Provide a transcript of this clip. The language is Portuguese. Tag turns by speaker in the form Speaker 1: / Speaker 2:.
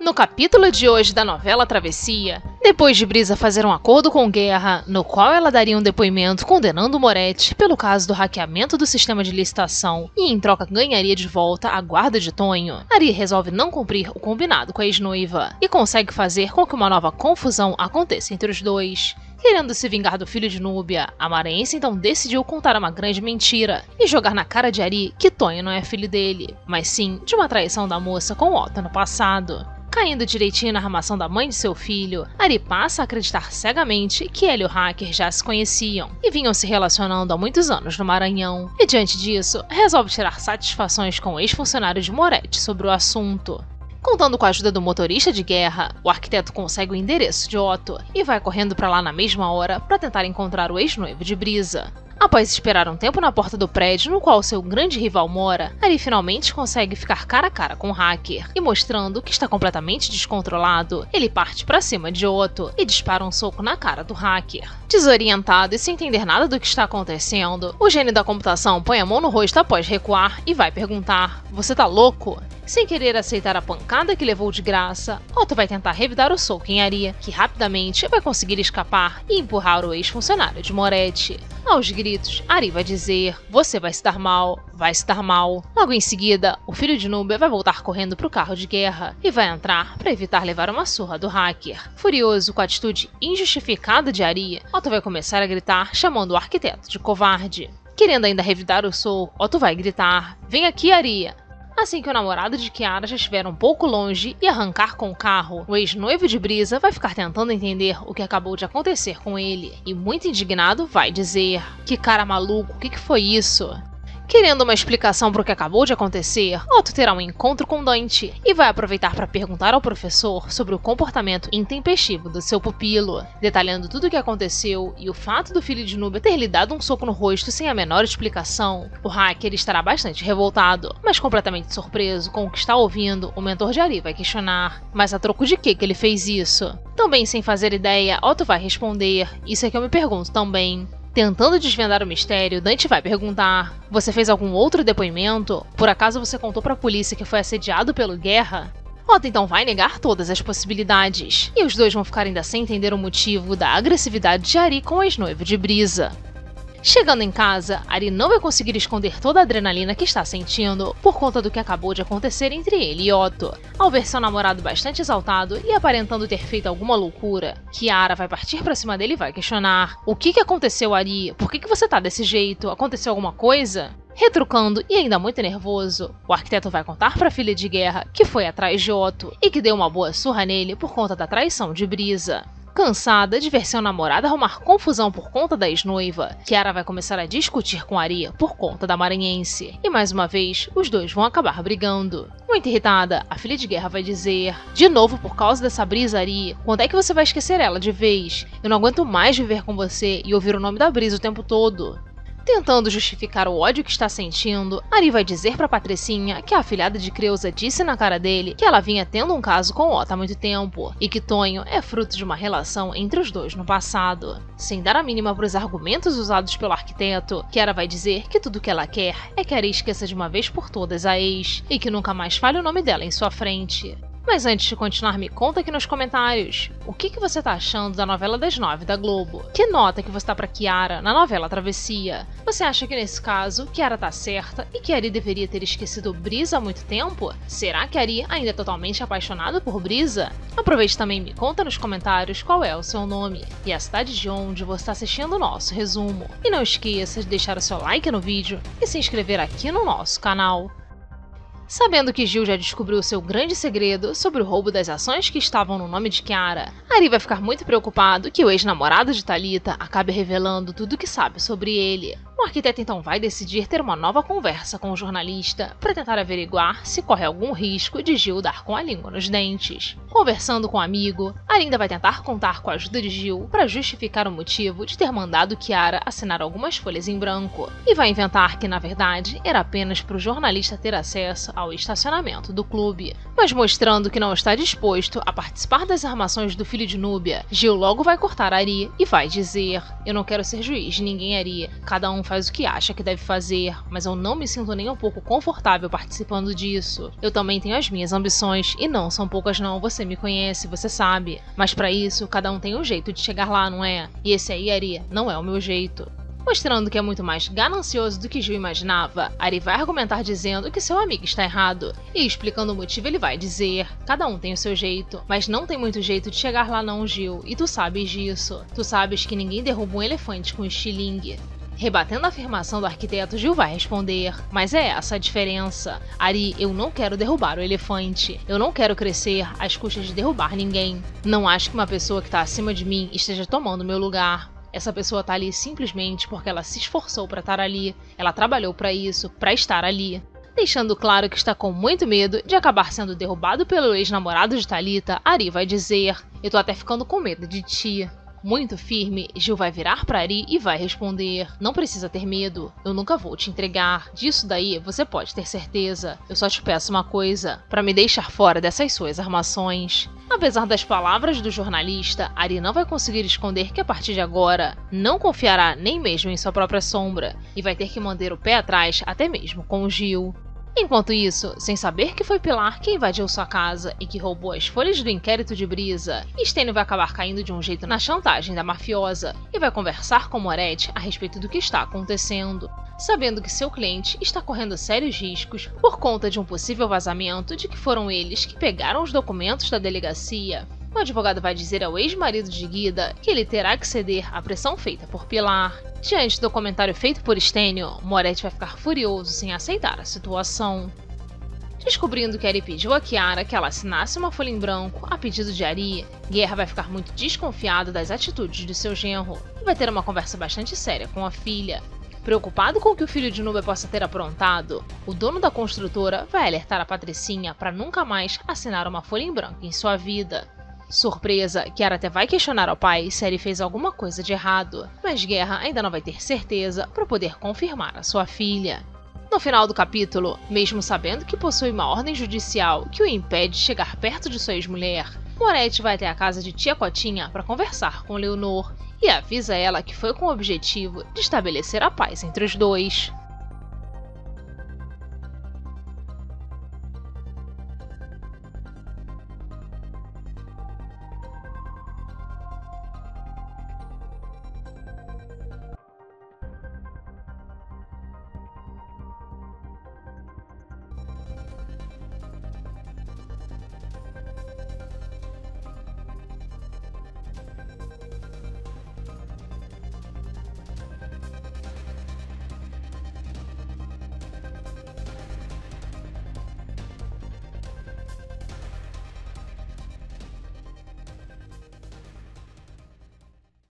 Speaker 1: No capítulo de hoje da novela Travessia, depois de Brisa fazer um acordo com Guerra, no qual ela daria um depoimento condenando Moretti pelo caso do hackeamento do sistema de licitação e em troca ganharia de volta a guarda de Tonho, Ari resolve não cumprir o combinado com a ex-noiva e consegue fazer com que uma nova confusão aconteça entre os dois. Querendo se vingar do filho de Núbia, a então decidiu contar uma grande mentira e jogar na cara de Ari que Tonho não é filho dele, mas sim de uma traição da moça com Otto no passado. Caindo direitinho na armação da mãe de seu filho, Ari passa a acreditar cegamente que ele e o hacker já se conheciam e vinham se relacionando há muitos anos no Maranhão. E diante disso, resolve tirar satisfações com o ex-funcionário de Moretti sobre o assunto. Contando com a ajuda do motorista de guerra, o arquiteto consegue o endereço de Otto e vai correndo para lá na mesma hora para tentar encontrar o ex-noivo de Brisa. Após esperar um tempo na porta do prédio no qual seu grande rival mora, Ari finalmente consegue ficar cara a cara com o hacker e mostrando que está completamente descontrolado, ele parte para cima de Otto e dispara um soco na cara do hacker. Desorientado e sem entender nada do que está acontecendo, o gênio da computação põe a mão no rosto após recuar e vai perguntar: Você tá louco? Sem querer aceitar a pancada que levou de graça, Otto vai tentar revidar o soco em Aria, que rapidamente vai conseguir escapar e empurrar o ex-funcionário de Moretti. Aos gritos, Ari vai dizer: Você vai dar mal, vai dar mal. Logo em seguida, o filho de Nubia vai voltar correndo para o carro de guerra e vai entrar para evitar levar uma surra do hacker. Furioso com a atitude injustificada de Ari, Otto vai começar a gritar, chamando o arquiteto de covarde. Querendo ainda revidar o soco, Otto vai gritar: Vem aqui, Aria! Assim que o namorado de Kiara já estiver um pouco longe e arrancar com o carro, o ex-noivo de Brisa vai ficar tentando entender o que acabou de acontecer com ele. E muito indignado vai dizer: Que cara maluco, o que, que foi isso? Querendo uma explicação para o que acabou de acontecer, Otto terá um encontro com Dante e vai aproveitar para perguntar ao professor sobre o comportamento intempestivo do seu pupilo, detalhando tudo o que aconteceu e o fato do filho de Nubia ter lhe dado um soco no rosto sem a menor explicação. O hacker estará bastante revoltado, mas completamente surpreso com o que está ouvindo, o mentor de Ari vai questionar: Mas a troco de que que ele fez isso? Também sem fazer ideia, Otto vai responder: Isso é que eu me pergunto também. Tentando desvendar o mistério, Dante vai perguntar: Você fez algum outro depoimento? Por acaso você contou para a polícia que foi assediado pelo Guerra? Otto então vai negar todas as possibilidades, e os dois vão ficar ainda sem entender o motivo da agressividade de Ari com o ex-noivo de Brisa. Chegando em casa, Ari não vai conseguir esconder toda a adrenalina que está sentindo por conta do que acabou de acontecer entre ele e Otto. Ao ver seu namorado bastante exaltado e aparentando ter feito alguma loucura, Kiara vai partir para cima dele e vai questionar: O que, que aconteceu, Ari? Por que, que você tá desse jeito? Aconteceu alguma coisa? Retrucando e ainda muito nervoso, o arquiteto vai contar para a filha de guerra que foi atrás de Otto e que deu uma boa surra nele por conta da traição de Brisa. Cansada de ver seu namorado arrumar confusão por conta da ex-noiva, Kiara vai começar a discutir com Aria por conta da maranhense. E mais uma vez, os dois vão acabar brigando. Muito irritada, a filha de guerra vai dizer: De novo, por causa dessa brisa, Ari, quando é que você vai esquecer ela de vez? Eu não aguento mais viver com você e ouvir o nome da brisa o tempo todo. Tentando justificar o ódio que está sentindo, Ari vai dizer para Patricinha que a afilhada de Creuza disse na cara dele que ela vinha tendo um caso com Otto há muito tempo e que Tonho é fruto de uma relação entre os dois no passado. Sem dar a mínima para os argumentos usados pelo arquiteto, Kiara vai dizer que tudo que ela quer é que Ari esqueça de uma vez por todas a ex e que nunca mais fale o nome dela em sua frente. Mas antes de continuar, me conta aqui nos comentários o que, que você tá achando da novela das nove da Globo. Que nota que você dá pra Kiara na novela Travessia? Você acha que nesse caso Kiara tá certa e que Ari deveria ter esquecido Brisa há muito tempo? Será que Ari ainda é totalmente apaixonado por Brisa? Aproveite também e me conta nos comentários qual é o seu nome e a cidade de onde você está assistindo o nosso resumo. E não esqueça de deixar o seu like no vídeo e se inscrever aqui no nosso canal. Sabendo que Gil já descobriu seu grande segredo sobre o roubo das ações que estavam no nome de Kiara, Ari vai ficar muito preocupado que o ex-namorado de Talita acabe revelando tudo o que sabe sobre ele. O arquiteto então vai decidir ter uma nova conversa com o jornalista para tentar averiguar se corre algum risco de Gil dar com a língua nos dentes. Conversando com o um amigo, Arinda vai tentar contar com a ajuda de Gil para justificar o motivo de ter mandado Kiara assinar algumas folhas em branco, e vai inventar que na verdade era apenas para o jornalista ter acesso ao estacionamento do clube. Mas mostrando que não está disposto a participar das armações do filho de Núbia, Gil logo vai cortar Ari e vai dizer: Eu não quero ser juiz de ninguém, Ari. Cada um faz o que acha que deve fazer, mas eu não me sinto nem um pouco confortável participando disso. Eu também tenho as minhas ambições e não são poucas, não. Você me conhece, você sabe. Mas para isso, cada um tem um jeito de chegar lá, não é? E esse aí, Ari, não é o meu jeito. Mostrando que é muito mais ganancioso do que Gil imaginava, Ari vai argumentar dizendo que seu amigo está errado. E explicando o motivo, ele vai dizer: cada um tem o seu jeito, mas não tem muito jeito de chegar lá, não, Gil, e tu sabes disso. Tu sabes que ninguém derruba um elefante com estilingue. Rebatendo a afirmação do arquiteto, Gil vai responder: Mas é essa a diferença. Ari, eu não quero derrubar o elefante. Eu não quero crescer às custas de derrubar ninguém. Não acho que uma pessoa que está acima de mim esteja tomando meu lugar. Essa pessoa tá ali simplesmente porque ela se esforçou para estar ali, ela trabalhou para isso, para estar ali. Deixando claro que está com muito medo de acabar sendo derrubado pelo ex-namorado de Talita, Ari vai dizer: "Eu tô até ficando com medo de ti". Muito firme, Gil vai virar para Ari e vai responder: Não precisa ter medo, eu nunca vou te entregar. Disso daí você pode ter certeza. Eu só te peço uma coisa: para me deixar fora dessas suas armações. Apesar das palavras do jornalista, Ari não vai conseguir esconder que a partir de agora não confiará nem mesmo em sua própria sombra e vai ter que manter o pé atrás até mesmo com Gil. Enquanto isso, sem saber que foi Pilar que invadiu sua casa e que roubou as folhas do inquérito de Brisa, Stênio vai acabar caindo de um jeito na chantagem da mafiosa e vai conversar com Moretti a respeito do que está acontecendo, sabendo que seu cliente está correndo sérios riscos por conta de um possível vazamento de que foram eles que pegaram os documentos da delegacia. O advogado vai dizer ao ex-marido de Guida que ele terá que ceder à pressão feita por Pilar. Diante do comentário feito por Stênio, Moretti vai ficar furioso sem aceitar a situação. Descobrindo que Ari pediu a Kiara que ela assinasse uma folha em branco a pedido de Ari, Guerra vai ficar muito desconfiado das atitudes de seu genro e vai ter uma conversa bastante séria com a filha. Preocupado com o que o filho de Nubia possa ter aprontado, o dono da construtora vai alertar a Patricinha para nunca mais assinar uma folha em branco em sua vida. Surpresa, Kiara até vai questionar ao pai se ele fez alguma coisa de errado, mas Guerra ainda não vai ter certeza para poder confirmar a sua filha. No final do capítulo, mesmo sabendo que possui uma ordem judicial que o impede de chegar perto de sua ex-mulher, Moretti vai até a casa de Tia Cotinha para conversar com Leonor e avisa ela que foi com o objetivo de estabelecer a paz entre os dois.